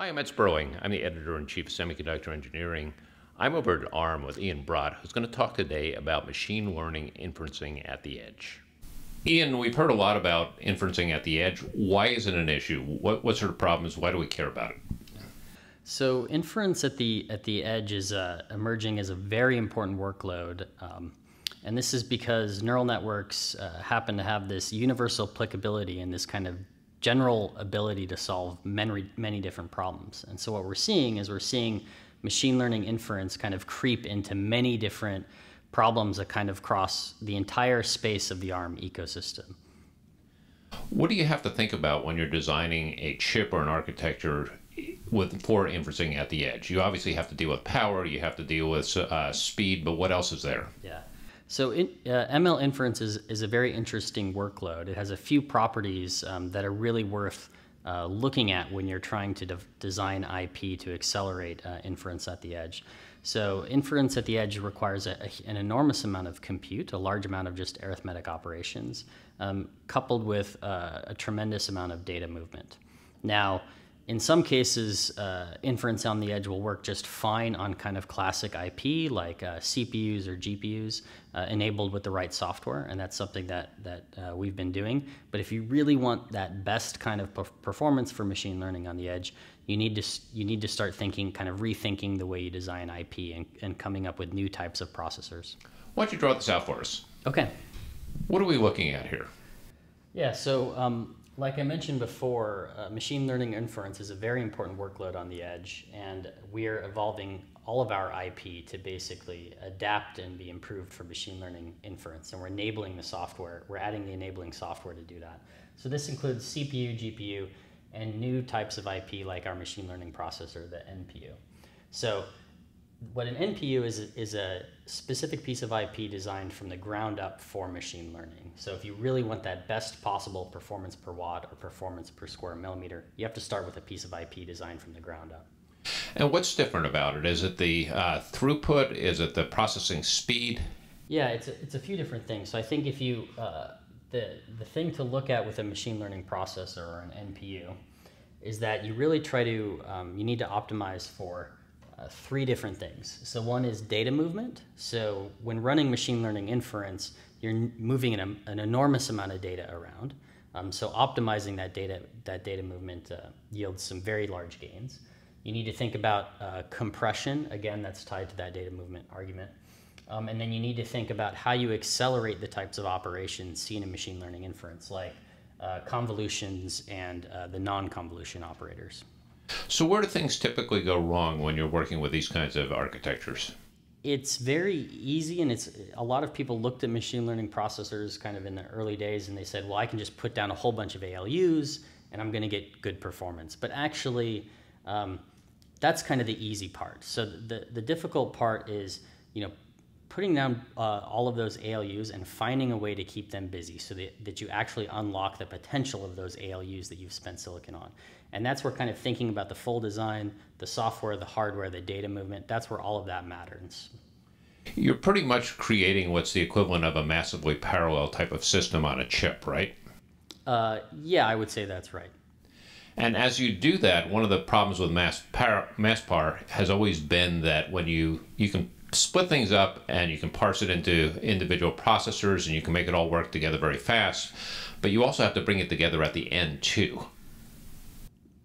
Hi, I'm Ed Sperling. I'm the editor in chief of Semiconductor Engineering. I'm over at ARM with Ian Bratt, who's going to talk today about machine learning inferencing at the edge. Ian, we've heard a lot about inferencing at the edge. Why is it an issue? What, what sort of problems? Why do we care about it? So inference at the at the edge is uh, emerging as a very important workload, um, and this is because neural networks uh, happen to have this universal applicability and this kind of general ability to solve many many different problems. And so what we're seeing is we're seeing machine learning inference kind of creep into many different problems that kind of cross the entire space of the ARM ecosystem. What do you have to think about when you're designing a chip or an architecture with for inferencing at the edge? You obviously have to deal with power, you have to deal with uh, speed, but what else is there? Yeah. So in, uh, ML inference is, is a very interesting workload. It has a few properties um, that are really worth uh, looking at when you're trying to de design IP to accelerate uh, inference at the edge. So inference at the edge requires a, a, an enormous amount of compute, a large amount of just arithmetic operations, um, coupled with uh, a tremendous amount of data movement. Now, in some cases, uh, inference on the edge will work just fine on kind of classic IP like uh, CPUs or GPUs uh, enabled with the right software, and that's something that, that uh, we've been doing. But if you really want that best kind of performance for machine learning on the edge, you need to, you need to start thinking, kind of rethinking the way you design IP and, and coming up with new types of processors. Why don't you draw this out for us? Okay. What are we looking at here? Yeah, so um, like I mentioned before, uh, machine learning inference is a very important workload on the edge, and we are evolving all of our IP to basically adapt and be improved for machine learning inference. And we're enabling the software, we're adding the enabling software to do that. So this includes CPU, GPU, and new types of IP like our machine learning processor, the NPU. So what an NPU is is a specific piece of IP designed from the ground up for machine learning. So if you really want that best possible performance per watt or performance per square millimeter, you have to start with a piece of IP designed from the ground up. And what's different about it? Is it the uh, throughput? Is it the processing speed? Yeah, it's a, it's a few different things. So I think if you uh, the the thing to look at with a machine learning processor or an NPU is that you really try to um, you need to optimize for uh, three different things. So one is data movement. So when running machine learning inference, you're moving an, an enormous amount of data around. Um, so optimizing that data that data movement uh, yields some very large gains. You need to think about uh, compression. Again, that's tied to that data movement argument. Um, and then you need to think about how you accelerate the types of operations seen in machine learning inference, like uh, convolutions and uh, the non-convolution operators. So, where do things typically go wrong when you're working with these kinds of architectures? It's very easy, and it's a lot of people looked at machine learning processors kind of in the early days, and they said, "Well, I can just put down a whole bunch of ALUs, and I'm going to get good performance." But actually, um, that's kind of the easy part. So the the difficult part is, you know, putting down uh, all of those ALUs and finding a way to keep them busy so that, that you actually unlock the potential of those ALUs that you've spent silicon on. And that's where kind of thinking about the full design, the software, the hardware, the data movement, that's where all of that matters. You're pretty much creating what's the equivalent of a massively parallel type of system on a chip, right? Uh, yeah, I would say that's right. And as you do that, one of the problems with mass par, mass par has always been that when you you can split things up and you can parse it into individual processors and you can make it all work together very fast but you also have to bring it together at the end too.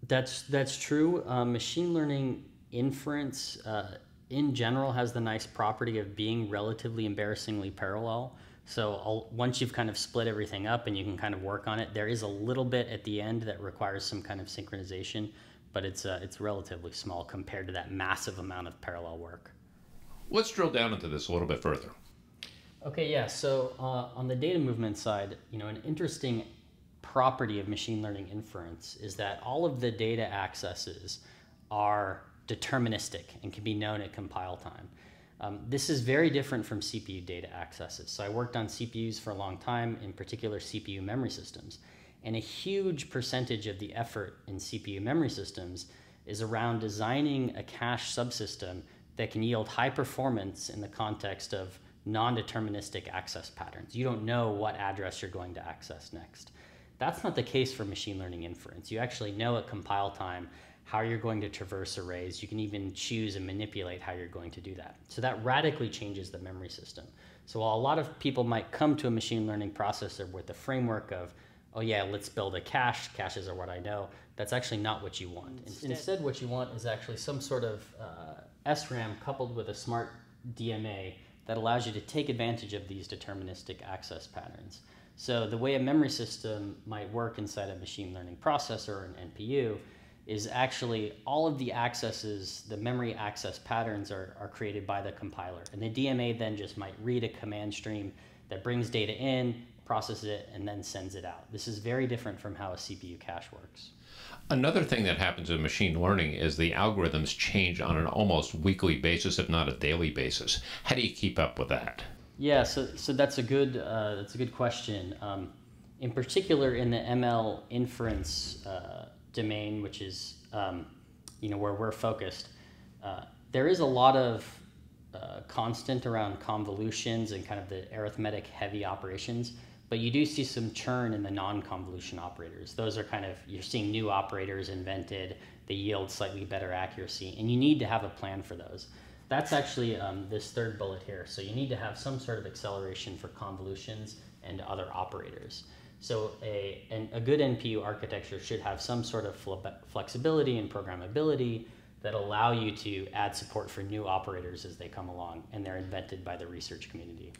That's that's true. Uh, machine learning inference uh, in general has the nice property of being relatively embarrassingly parallel. So I'll, once you've kind of split everything up and you can kind of work on it there is a little bit at the end that requires some kind of synchronization but it's uh, it's relatively small compared to that massive amount of parallel work Let's drill down into this a little bit further. Okay, yeah. So uh, on the data movement side, you know, an interesting property of machine learning inference is that all of the data accesses are deterministic and can be known at compile time. Um, this is very different from CPU data accesses. So I worked on CPUs for a long time, in particular CPU memory systems. And a huge percentage of the effort in CPU memory systems is around designing a cache subsystem that can yield high performance in the context of non-deterministic access patterns. You don't know what address you're going to access next. That's not the case for machine learning inference. You actually know at compile time how you're going to traverse arrays. You can even choose and manipulate how you're going to do that. So that radically changes the memory system. So while a lot of people might come to a machine learning processor with the framework of, oh yeah, let's build a cache, caches are what I know, that's actually not what you want. Instead, Instead what you want is actually some sort of uh, SRAM coupled with a smart DMA that allows you to take advantage of these deterministic access patterns. So the way a memory system might work inside a machine learning processor or an NPU is actually all of the accesses, the memory access patterns are, are created by the compiler. And the DMA then just might read a command stream that brings data in, processes it, and then sends it out. This is very different from how a CPU cache works. Another thing that happens in machine learning is the algorithms change on an almost weekly basis, if not a daily basis. How do you keep up with that? Yeah, so, so that's a good uh, that's a good question. Um, in particular, in the ML inference uh, domain, which is um, you know where we're focused, uh, there is a lot of uh, constant around convolutions and kind of the arithmetic heavy operations, but you do see some churn in the non-convolution operators. Those are kind of you're seeing new operators invented. They yield slightly better accuracy, and you need to have a plan for those. That's actually um, this third bullet here. So you need to have some sort of acceleration for convolutions and other operators. So a, an, a good NPU architecture should have some sort of flexibility and programmability that allow you to add support for new operators as they come along and they're invented by the research community.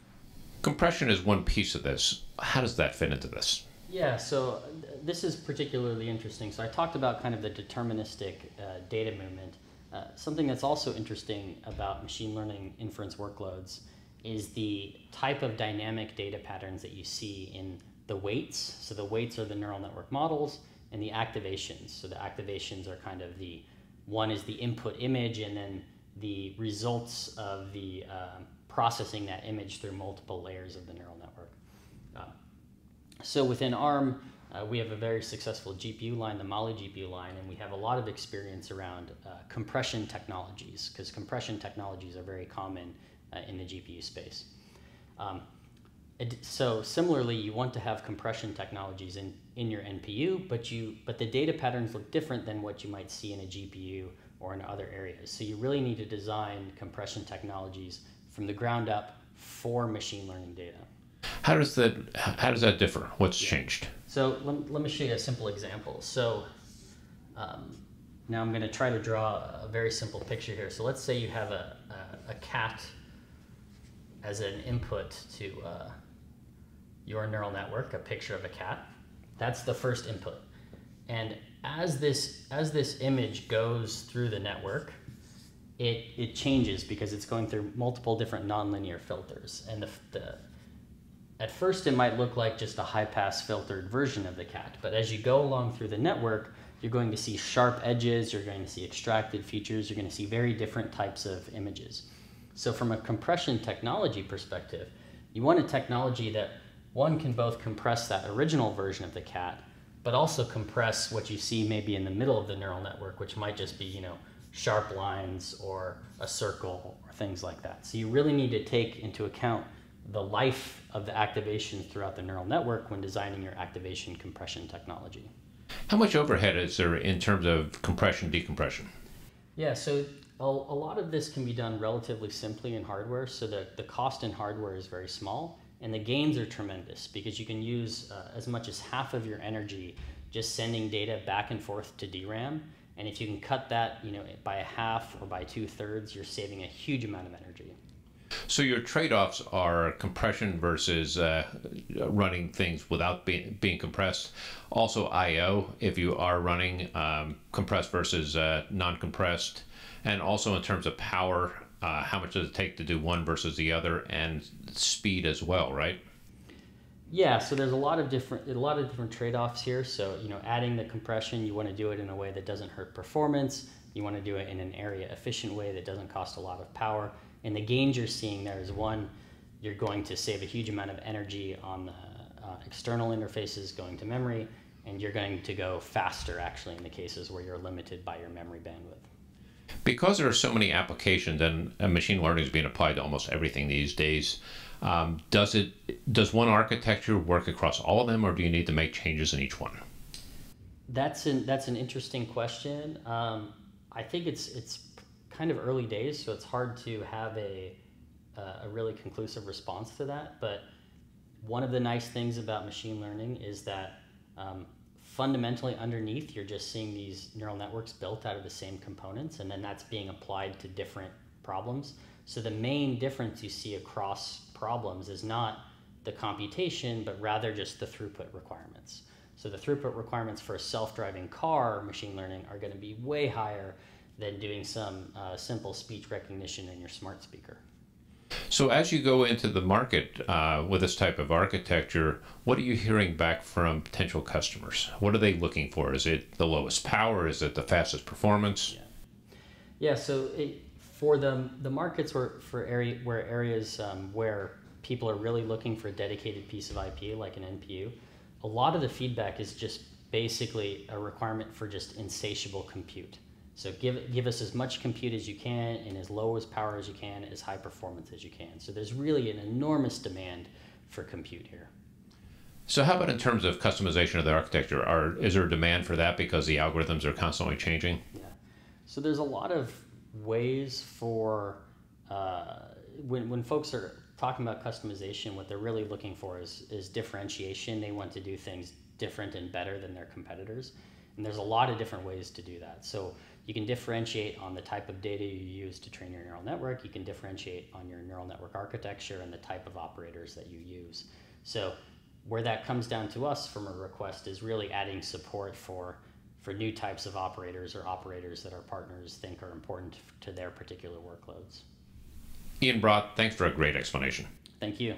Compression is one piece of this. How does that fit into this? Yeah, so this is particularly interesting. So I talked about kind of the deterministic uh, data movement. Uh, something that's also interesting about machine learning inference workloads is the type of dynamic data patterns that you see in the weights. So the weights are the neural network models and the activations. So the activations are kind of the one is the input image and then the results of the uh, processing that image through multiple layers of the neural network. Uh, so within ARM, uh, we have a very successful GPU line, the Mali GPU line, and we have a lot of experience around uh, compression technologies because compression technologies are very common uh, in the GPU space. Um, so similarly, you want to have compression technologies in, in your NPU, but you but the data patterns look different than what you might see in a GPU or in other areas. So you really need to design compression technologies from the ground up for machine learning data. How does that how does that differ? What's yeah. changed? So let, let me show you a simple example. So um, now I'm going to try to draw a very simple picture here. So let's say you have a, a, a cat as an input to uh, your neural network, a picture of a cat. That's the first input. And as this, as this image goes through the network, it, it changes because it's going through multiple different nonlinear filters. And the, the, at first, it might look like just a high pass filtered version of the cat. But as you go along through the network, you're going to see sharp edges, you're going to see extracted features, you're going to see very different types of images. So, from a compression technology perspective, you want a technology that one can both compress that original version of the cat, but also compress what you see maybe in the middle of the neural network, which might just be, you know, sharp lines or a circle or things like that. So you really need to take into account the life of the activation throughout the neural network when designing your activation compression technology. How much overhead is there in terms of compression decompression? Yeah, so a, a lot of this can be done relatively simply in hardware, so the, the cost in hardware is very small. And the gains are tremendous because you can use uh, as much as half of your energy just sending data back and forth to DRAM. And if you can cut that, you know, by a half or by two thirds, you're saving a huge amount of energy. So your trade-offs are compression versus uh, running things without being, being compressed. Also I/O if you are running um, compressed versus uh, non-compressed, and also in terms of power, uh, how much does it take to do one versus the other, and speed as well, right? Yeah, so there's a lot of different a lot of different trade-offs here. So you know, adding the compression, you want to do it in a way that doesn't hurt performance. You want to do it in an area efficient way that doesn't cost a lot of power. And the gains you're seeing there is one, you're going to save a huge amount of energy on the uh, external interfaces going to memory, and you're going to go faster actually in the cases where you're limited by your memory bandwidth. Because there are so many applications and, machine learning is being applied to almost everything these days, um, does it does one architecture work across all of them, or do you need to make changes in each one? That's an that's an interesting question. Um, I think it's it's kind of early days, so it's hard to have a uh, a really conclusive response to that. But one of the nice things about machine learning is that um, fundamentally underneath, you're just seeing these neural networks built out of the same components, and then that's being applied to different problems. So the main difference you see across problems is not the computation, but rather just the throughput requirements. So the throughput requirements for a self-driving car machine learning are going to be way higher than doing some uh, simple speech recognition in your smart speaker. So, as you go into the market uh, with this type of architecture, what are you hearing back from potential customers? What are they looking for? Is it the lowest power? Is it the fastest performance? Yeah, yeah so it, for the, the markets where, for area, where areas um, where people are really looking for a dedicated piece of IP, like an NPU, a lot of the feedback is just basically a requirement for just insatiable compute. So give, give us as much compute as you can in as low as power as you can, as high performance as you can. So there's really an enormous demand for compute here. So how about in terms of customization of the architecture? Are, is there a demand for that because the algorithms are constantly changing? Yeah. So there's a lot of ways for uh, when, when folks are talking about customization, what they're really looking for is, is differentiation. They want to do things different and better than their competitors. And there's a lot of different ways to do that. So you can differentiate on the type of data you use to train your neural network. You can differentiate on your neural network architecture and the type of operators that you use. So where that comes down to us from a request is really adding support for for new types of operators or operators that our partners think are important to their particular workloads. Ian Bratt, thanks for a great explanation. Thank you.